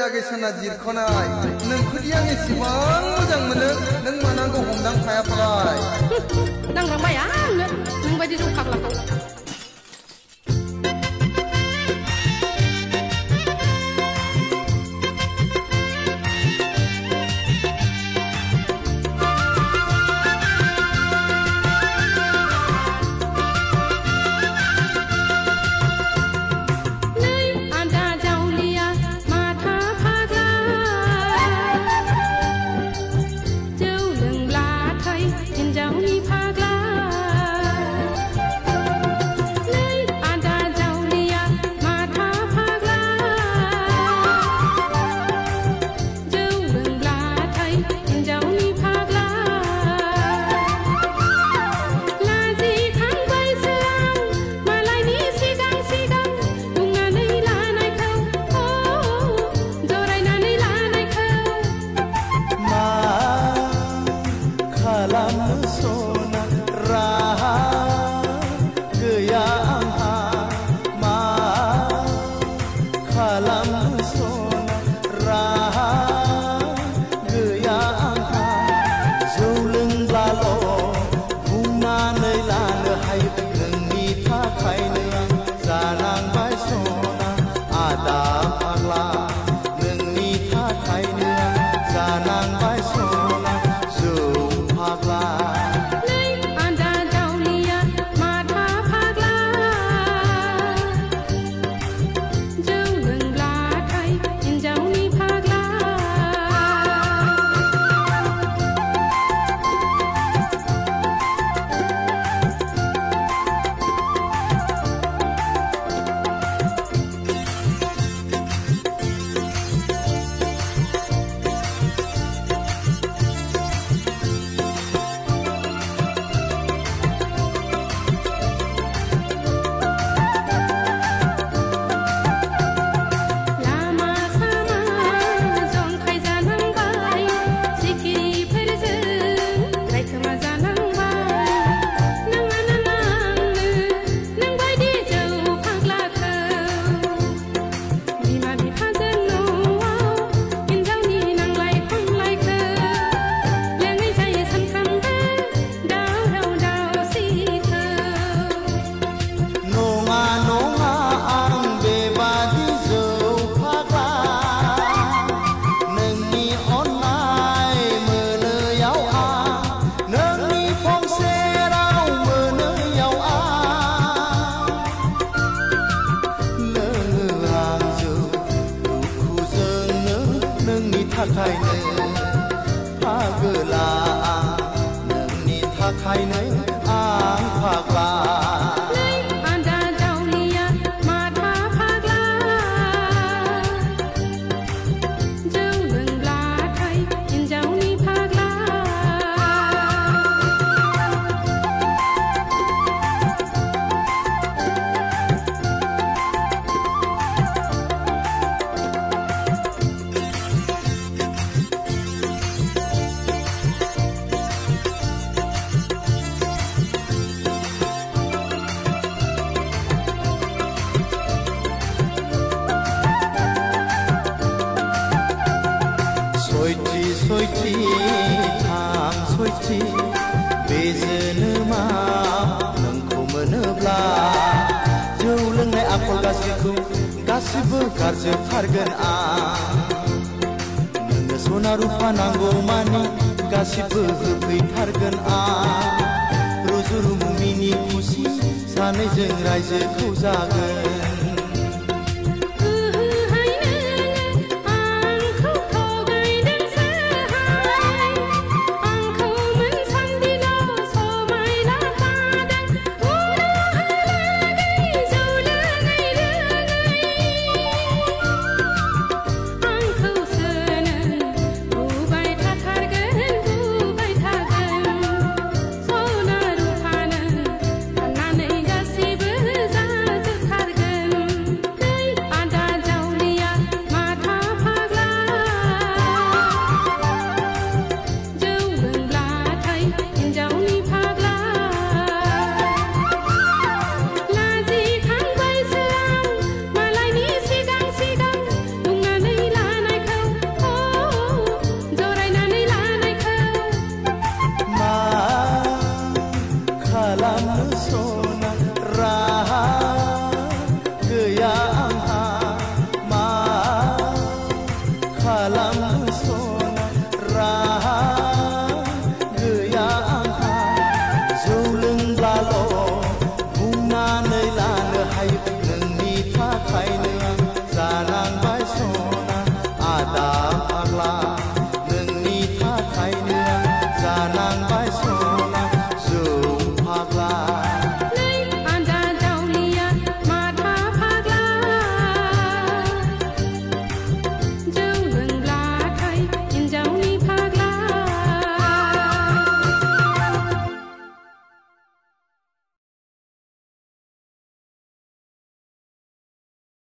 해야겠으나 질커나이. 는 크리양의 시방 무장문은 능만한 거 홍당 파야파라이. 낭랑마야. 능바지 좀 가글라고. าไทยเนื้อผ้าคืลาหนึ่งนี่ท่าไทยเนื้ออ้างภากบา गासिबो गारजोबथारगोन आं। नोंनो सना रुफा नांगौ मानि गासिबो होफैथारगोन आं। रुजु रुमु मिनि खुसि सानैजों रायजोखौ जागोन nơi